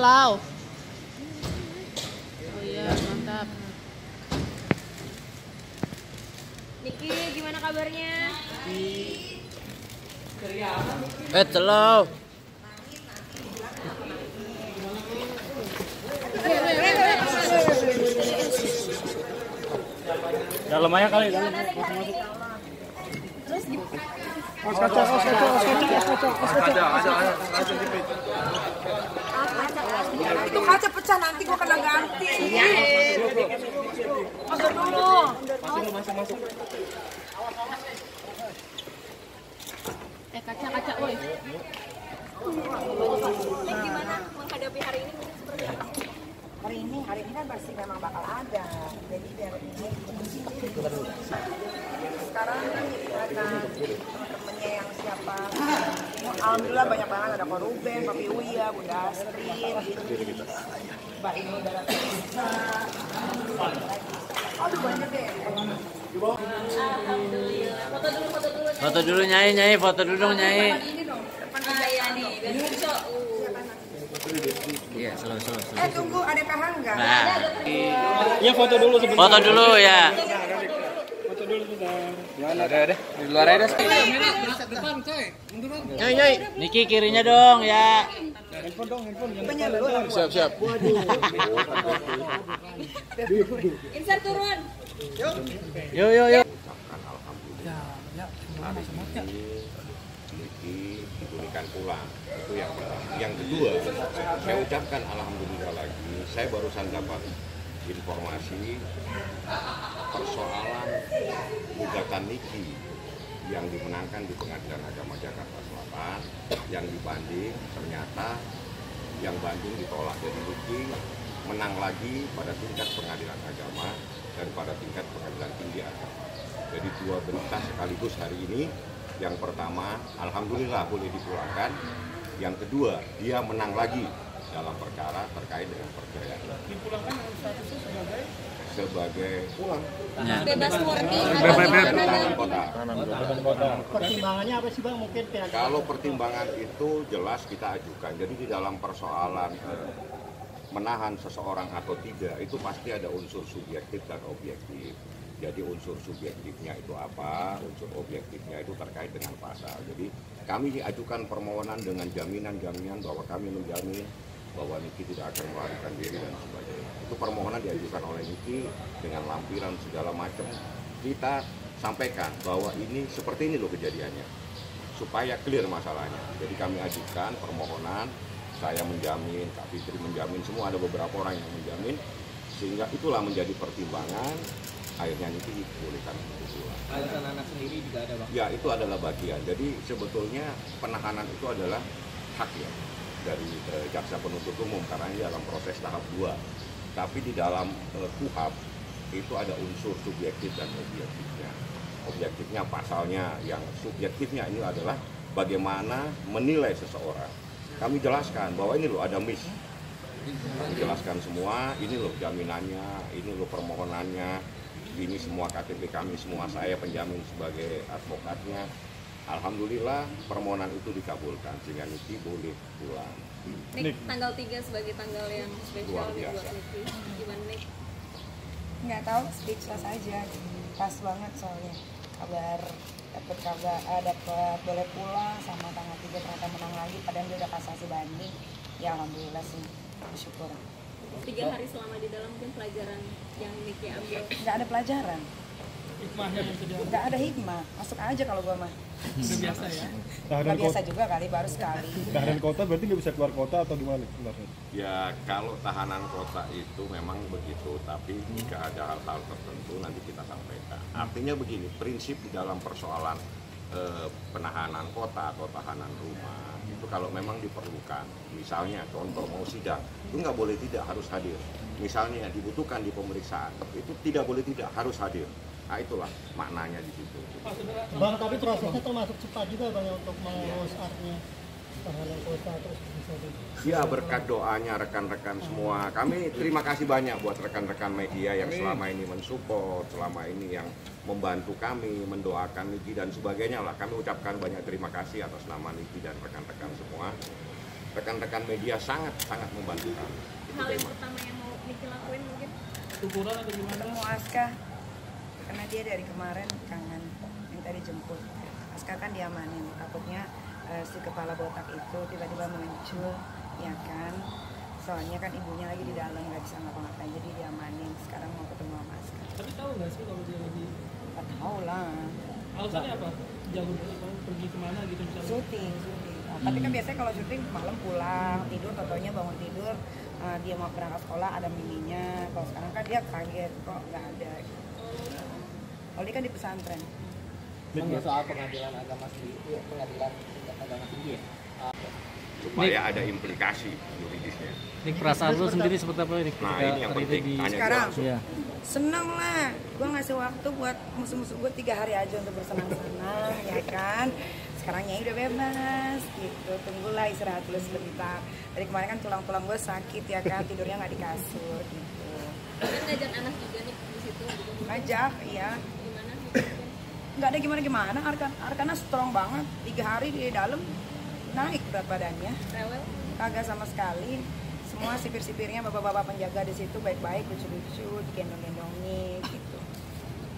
selau. Oh iya, mantap. Niki gimana kabarnya? Eh, selau. Dalam aja kali, dalam. Itu kaca pecah nanti gua kena ganti. Masuk dulu. Eh, kaca-kaca, woi. Nik gimana menghadapi hari ini mungkin seperti apa? Hari ini, hari ini kan pasti memang bakal ada. Jadi biar ini sekarang kan karena temen-temennya yang siapa Alhamdulillah banyak banget ada Ko Ruben, Papi Uya, Bunda Astrid Mbak ini dari Teresa Aduh banyak deh Foto dulu Nyai, Nyai, foto dulu dong Nyai. Ah iya nih, dan Burjo. Iya, selalu selalu. Eh tunggu, ada KH enggak? Nah, Iya foto dulu sebentar. foto dulu ya. Foto dulu sebentar. Di luar aja. Nyai, Nyai. Niki kirinya dong ya. Handphone dong, handphone. Siap, siap. Insert turun. Yo, yo, yo. hari ini Niki diberikan pulang itu yang pertama yang kedua saya ucapkan alhamdulillah lagi saya barusan dapat informasi persoalan gugatan Niki yang dimenangkan di Pengadilan Agama Jakarta Selatan yang dibanding ternyata yang banding ditolak jadi Niki menang lagi pada tingkat pengadilan agama dan pada tingkat pengadilan tinggi agama. Jadi dua berita sekaligus hari ini. Yang pertama alhamdulillah boleh dipulangkan. Yang kedua dia menang lagi dalam perkara terkait dengan perceraian. Dipulangkan sebagai pulang Bebas murni. tahanan kota pertimbangannya apa sih bang? Mungkin pihak Kalau pertimbangan itu jelas kita ajukan. Jadi di dalam persoalan eh, menahan seseorang atau tidak itu pasti ada unsur subjektif dan objektif. Jadi unsur subjektifnya itu apa, unsur objektifnya itu terkait dengan pasal. Jadi kami ajukan permohonan dengan jaminan-jaminan bahwa kami menjamin bahwa Niki tidak akan melarikan diri dan sebagainya. Itu permohonan diajukan oleh Niki dengan lampiran segala macam. Kita sampaikan bahwa ini seperti ini loh kejadiannya supaya clear masalahnya. Jadi kami ajukan permohonan, saya menjamin, Kak Fitri menjamin, semua ada beberapa orang yang menjamin, sehingga itulah menjadi pertimbangan akhirnya Niki dibolehkan untuk pulang. Alasan anak sendiri juga ada bang. Ya itu adalah bagian. Jadi sebetulnya penahanan itu adalah hak ya dari eh, jaksa penuntut umum karena ini dalam proses tahap 2. Tapi di dalam eh, KUHAP itu ada unsur subjektif dan objektifnya. Objektifnya pasalnya, yang subjektifnya ini adalah bagaimana menilai seseorang. Kami jelaskan bahwa ini loh ada miss. Kami jelaskan semua, ini loh jaminannya, ini loh permohonannya, ini semua KTP kami semua saya penjamin sebagai advokatnya Alhamdulillah permohonan itu dikabulkan sehingga Niki boleh pulang Nik, tanggal 3 sebagai tanggal yang spesial nih buat. Niki. Gimana Nik? nggak tahu speechless aja pas banget soalnya kabar dapat kabar eh, dapat boleh pulang sama tanggal tiga ternyata menang lagi padahal dia udah kasasi banding ya alhamdulillah sih bersyukur Tiga hari selama di dalam mungkin pelajaran yang Niki ambil. nggak ada pelajaran hikmahnya nggak ada hikmah. Masuk aja kalau gua mah. Biasa ya. Tahanan biasa kota, juga kali baru sekali. Tahanan kota berarti nggak bisa keluar kota atau gimana sebenarnya? ya kalau tahanan kota itu memang begitu tapi jika ada hal-hal tertentu nanti kita sampaikan. Artinya begini prinsip di dalam persoalan eh, penahanan kota atau tahanan rumah itu kalau memang diperlukan misalnya contoh mau sidang itu nggak boleh tidak harus hadir. Misalnya dibutuhkan di pemeriksaan itu tidak boleh tidak harus hadir nah itulah maknanya di situ Bang, tapi prosesnya termasuk cepat juga bang ya untuk mengurus artinya tahanan kota terus bisa di Ya berkat doanya rekan-rekan semua. Kami terima kasih banyak buat rekan-rekan media yang selama ini mensupport, selama ini yang membantu kami, mendoakan Niki dan sebagainya lah. Kami ucapkan banyak terima kasih atas nama Niki dan rekan-rekan semua. rekan-rekan media sangat sangat membantu kami. Hal yang pertama yang mau Niki lakuin mungkin Syukuran atau gimana? ketemu Aska karena dia dari kemarin kangen minta dijemput Aska kan diamanin. Takutnya eh, si kepala botak itu tiba-tiba muncul ya kan? Soalnya kan ibunya lagi di dalam nggak bisa ngapa-ngapain jadi diamanin. Sekarang mau ketemu sama Aska Tapi tahu nggak sih kalau dia lagi nggak tahu lah. Alasannya apa? Jauh? Pergi ke mana gitu misalnya? syuting syuting. Nah, tapi kan biasanya kalau syuting malam pulang tidur totonya bangun tidur eh, dia mau berangkat sekolah ada miminya kalau sekarang kan dia kaget kok nggak ada kalau dia kan di pesantren Ini soal pengadilan agama sendiri, pengadilan agama tinggi ya? supaya ada implikasi yuridisnya. Ini perasaan lu sendiri seperti apa ini? Nah ini yang penting. Hanya Sekarang. Iya. seneng lah gue ngasih waktu buat musuh-musuh gue tiga hari aja untuk bersenang-senang ya kan sekarang Nyai udah bebas gitu tunggulah istirahat dulu sebentar dari kemarin kan tulang-tulang gue sakit ya kan tidurnya nggak di kasur gitu kan ngajak anak juga nih di situ ngajak iya nggak ada gimana-gimana Arkan Arkana strong banget. Tiga hari di dalam naik berat badannya. Rewel. Kagak sama sekali. Semua sipir-sipirnya bapak-bapak penjaga di situ baik-baik lucu-lucu digendong-gendongi gitu.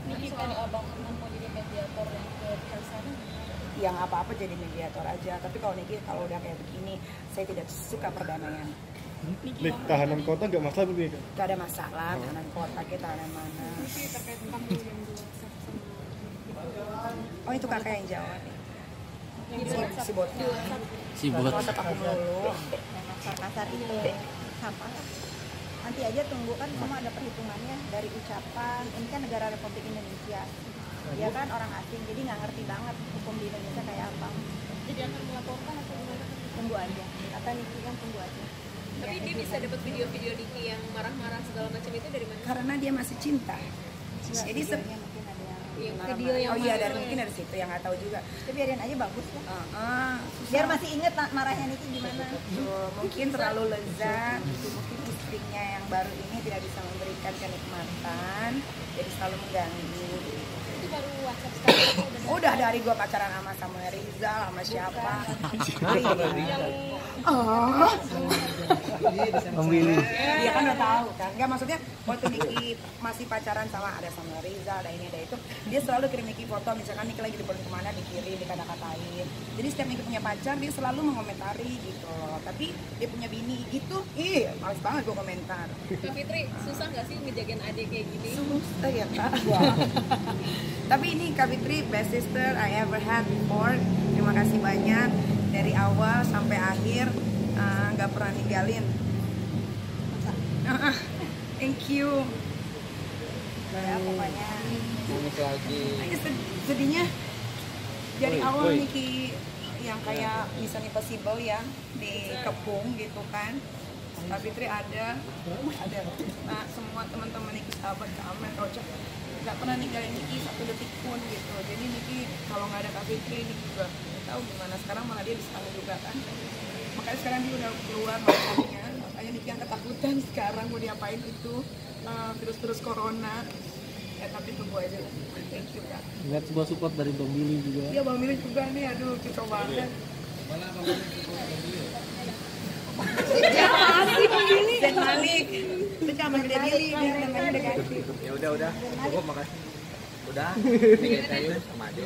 Niki kan abang mau jadi mediator yang ke sana yang apa-apa jadi mediator aja. Tapi kalau Niki kalau udah kayak begini saya tidak suka perdamaian. Nih, tahanan kota gak masalah tuh nih. gak ada masalah tahanan kota kita tahanan mana oh itu kakak yang jawab. Nih si, si botnya. Si bot. WhatsApp aku melulu kasar-kasar itu sampah. Nanti aja tunggu kan semua ada perhitungannya dari ucapan. Ini kan negara Republik Indonesia. Dia kan orang asing. Jadi nggak ngerti banget hukum di Indonesia kayak apa. Jadi akan melaporkan atau gimana? Tunggu aja. Kata Niki kan tunggu aja. Tapi dia bisa dapat video-video Niki yang marah-marah segala macam itu dari mana? Karena dia masih cinta. Jadi se- marah-marah. video yang oh iya dari mungkin dari situ yang nggak tahu juga tapi biarin aja bagus lah Ah, ah, susah. biar masih inget marahnya Niki gimana mungkin terlalu lezat gitu. mungkin istrinya yang baru ini tidak bisa memberikan kenikmatan jadi selalu mengganggu itu baru WhatsApp sekarang udah dari gua pacaran sama Samuel Rizal sama siapa? Oh Memilih. dia kan udah tahu kan? Nggak maksudnya waktu Niki masih pacaran sama ada Samuel Rizal ada ini ada itu dia selalu kirim Niki foto misalkan Niki lagi dibawa ke mana dikirim dikata-katain. Jadi setiap Niki punya pacar dia selalu mengomentari gitu. Tapi dia punya bini gitu ih males banget gua komentar. Kak Fitri susah nggak sih ngejagain adik kayak gini? Susah ya kak. Tapi ini Kak Fitri best sister I ever had before. Terima kasih banyak. Dari awal sampai akhir eh, nggak pernah ninggalin. Thank you. Ya pokoknya. Nangis lagi. Sedihnya dari awal Niki yang kayak misalnya possible ya dikepung gitu kan Fitri ada. Ada. Nah, semua teman-teman Niki sahabat Kamen Rojak nggak pernah ninggalin Niki satu detik pun gitu. Jadi Niki kalau nggak ada Kak Fitri Niki juga nggak tahu gimana. Sekarang malah dia di sana juga kan. Makanya sekarang dia udah keluar makanya makanya Niki yang ketakutan sekarang mau diapain itu eh, virus-virus corona. Ya tapi tunggu aja thank you kak. Lihat sebuah support dari Bang Billy juga. Iya Bang Milik juga nih, aduh kita banget. Dan Malik, itu Billy, biar namanya udah ganti. Ya udah udah. Cukup makasih. Udah. Kayu sama aja.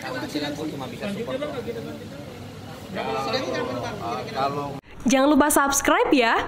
Kalau kecil aku cuma bisa support. doang. Eh, kalau Jangan lupa subscribe ya.